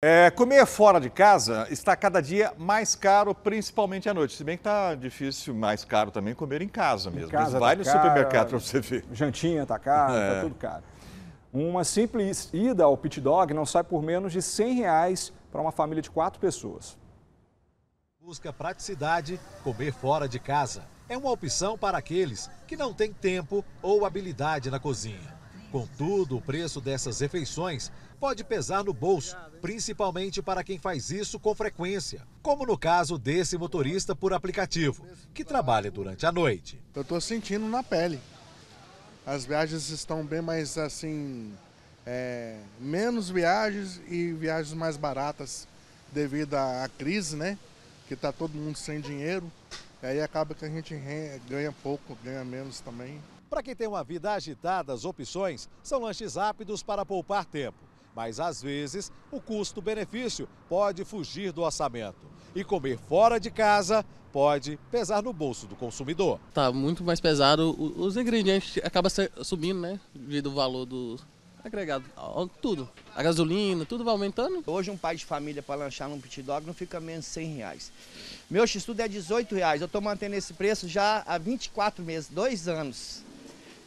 É, comer fora de casa está cada dia mais caro, principalmente à noite. Se bem que está difícil, mais caro também comer em casa mesmo. Em casa Mas vai tá no supermercado para você ver. Jantinha tá caro, É. tá tudo caro. Uma simples ida ao pit dog não sai por menos de 100 reais para uma família de quatro pessoas. Busca praticidade, comer fora de casa. É uma opção para aqueles que não têm tempo ou habilidade na cozinha. Contudo, o preço dessas refeições pode pesar no bolso, principalmente para quem faz isso com frequência, como no caso desse motorista por aplicativo, que trabalha durante a noite. Eu estou sentindo na pele. As viagens estão bem mais assim, é, menos viagens e viagens mais baratas devido à crise, né? Que está todo mundo sem dinheiro. Aí acaba que a gente ganha pouco, ganha menos também. Para quem tem uma vida agitada, as opções são lanches rápidos para poupar tempo. Mas às vezes o custo-benefício pode fugir do orçamento. E comer fora de casa pode pesar no bolso do consumidor. Tá muito mais pesado. Os ingredientes acabam subindo, né? Devido ao valor do agregado. Tudo. A gasolina, tudo vai aumentando. Hoje um pai de família para lanchar num pit dog não fica menos de 100 reais. Meu x-tudo é 18 reais. Eu estou mantendo esse preço já há 24 meses, dois anos.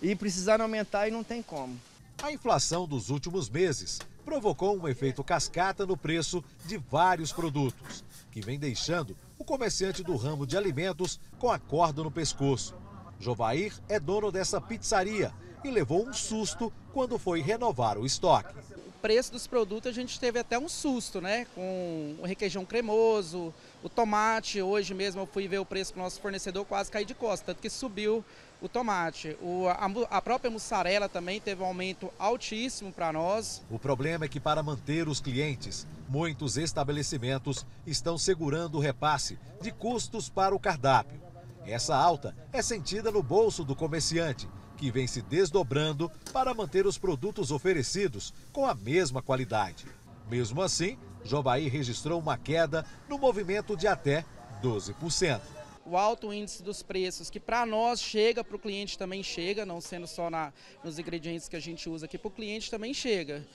E precisando aumentar e não tem como. A inflação dos últimos meses provocou um efeito cascata no preço de vários produtos, que vem deixando o comerciante do ramo de alimentos com a corda no pescoço. Jovair é dono dessa pizzaria e levou um susto quando foi renovar o estoque. O preço dos produtos a gente teve até um susto, né? Com o requeijão cremoso, o tomate. Hoje mesmo eu fui ver o preço do nosso fornecedor, quase caí de costa, tanto que subiu o tomate. O, a, a própria mussarela também teve um aumento altíssimo para nós. O problema é que, para manter os clientes, muitos estabelecimentos estão segurando o repasse de custos para o cardápio. Essa alta é sentida no bolso do comerciante, que vem se desdobrando para manter os produtos oferecidos com a mesma qualidade. Mesmo assim, Jobaí registrou uma queda no movimento de até 12%. O alto índice dos preços, que para nós chega, para o cliente também chega, não sendo só na, nos ingredientes que a gente usa aqui, para o cliente também chega.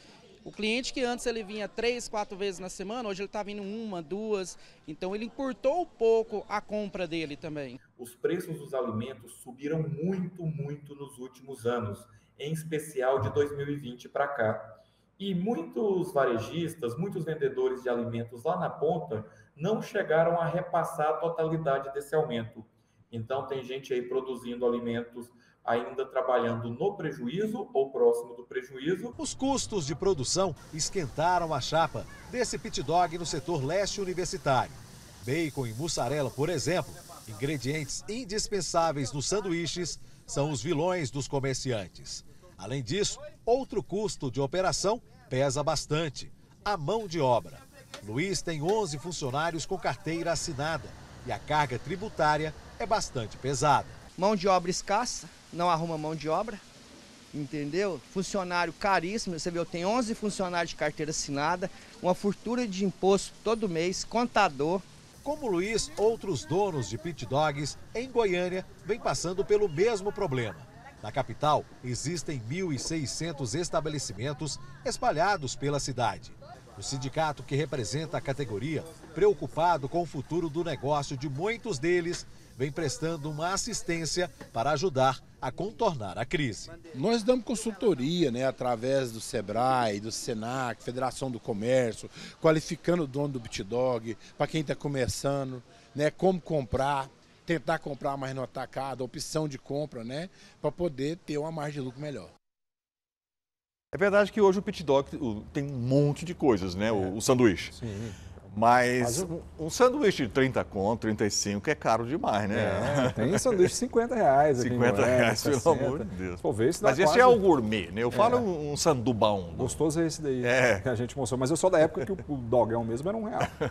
O cliente que antes ele vinha três, quatro vezes na semana, hoje ele está vindo uma, duas. Então ele encurtou um pouco a compra dele também. os preços dos alimentos subiram muito, muito nos últimos anos, em especial de 2020 para cá. E muitos varejistas, muitos vendedores de alimentos lá na ponta não chegaram a repassar a totalidade desse aumento. Então, tem gente aí produzindo alimentos ainda trabalhando no prejuízo ou próximo do prejuízo, Os custos de produção esquentaram a chapa desse pit dog no setor leste universitário. Bacon e mussarela, por exemplo, ingredientes indispensáveis nos sanduíches, são os vilões dos comerciantes. Além disso, outro custo de operação pesa bastante: a mão de obra. Luiz tem 11 funcionários com carteira assinada e a carga tributária é bastante pesada. Mão de obra escassa, não arruma mão de obra. Entendeu? Funcionário caríssimo. Você viu, eu tenho 11 funcionários de carteira assinada, uma fortuna de imposto todo mês, contador. Como Luiz, outros donos de pit dogs em Goiânia vêm passando pelo mesmo problema. Na capital, existem 1.600 estabelecimentos espalhados pela cidade. O sindicato que representa a categoria, preocupado com o futuro do negócio de muitos deles, vem prestando uma assistência para ajudar a contornar a crise. Nós damos consultoria, né, através do Sebrae, do Senac, Federação do Comércio, qualificando o dono do pit dog, para quem está começando, né, como comprar, tentar comprar mais no atacado, opção de compra, né, para poder ter uma margem de lucro melhor. É verdade que hoje o pit dog tem um monte de coisas, né? O, o sanduíche. Sim. Mas Mas um, sanduíche de 30 conto, 35 é caro demais, né? É, tem sanduíche de 50 reais aqui em 50 Goiânia, reais, pelo 60. amor de Deus. Dá Mas esse quase- é o gourmet, né? Eu falo É. um, um sandubão. Gostoso é esse daí É. que a gente mostrou. Mas eu sou da época que o, o dogão mesmo era um real.